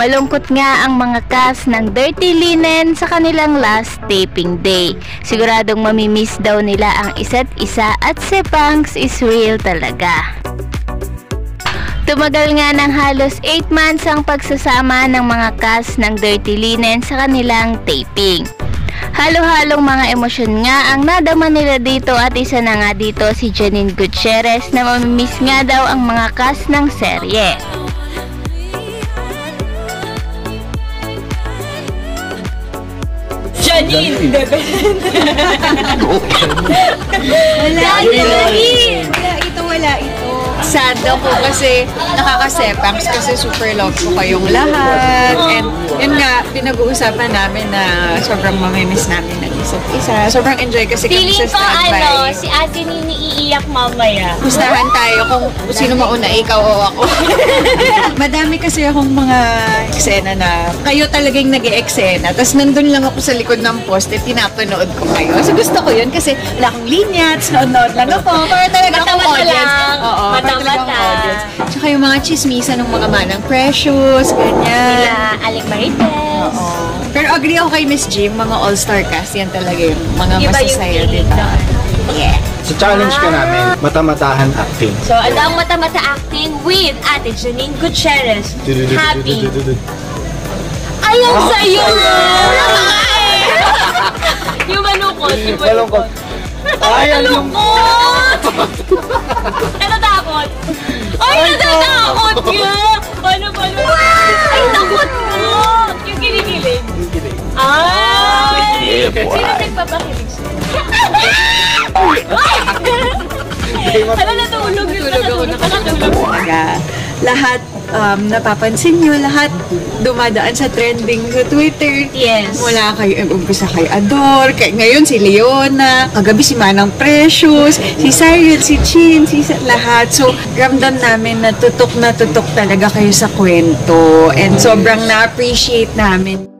Malungkot nga ang mga cast ng Dirty Linen sa kanilang last taping day. Siguradong mamimiss daw nila ang isa't isa at si Punks is real talaga. Tumagal nga ng halos 8 months ang pagsasama ng mga cast ng Dirty Linen sa kanilang taping. Halo-halong mga emosyon nga ang nadama nila dito at isa na nga dito si Janine Gutierrez na mamimiss nga daw ang mga cast ng serye. Janine! Wala ito. Wala ito, wala ito. Sad ako kasi nakakasepangs kasi super love ko kayong lahat. And pinag-uusapan namin na sobrang mamimiss namin ng isa't isa. Sobrang enjoy kasi kami Feeling sa ko ano, si Ate Nini iiyak mamaya. Gustahan tayo kung sino mauna, ikaw o ako. Madami kasi akong mga eksena na kayo talagang nag eksena Tapos nandun lang ako sa likod ng poste, pinapanood ko kayo. So gusto ko yun kasi wala akong linya, tapos nood-nood lang ako. Para talaga akong Mata-mata audience. lang. Oo, para talaga akong audience. Tsaka yung mga chismisa ng mga manang precious, ganyan. Sila Alec Marites. Oo. Pero agree ako kay Miss Jim, mga all-star cast, yan talaga yung mga Iba yung masasaya, feeling diba? Yeah. Sa challenge ka namin, mata-matahan acting. So, ano ang mata-mata acting with Ate Janine Gutierrez. Happy. Ayaw sa'yo! yung malungkot. Yung Malungkot. Ay, ang Malungkot! Natatakot. Ay, natatakot ka! Hala, natulog yun. Tulog ako. Talaga. Lahat um, napapansin nyo, lahat dumadaan sa trending sa Twitter. Yes. Wala kayo, umpisa kay Ador, kay, ngayon si Leona, kagabi si Manang Precious, si Cyril, si Chin, si sa- lahat. So, ramdam namin na tutok na tutok talaga kayo sa kwento. And sobrang na-appreciate namin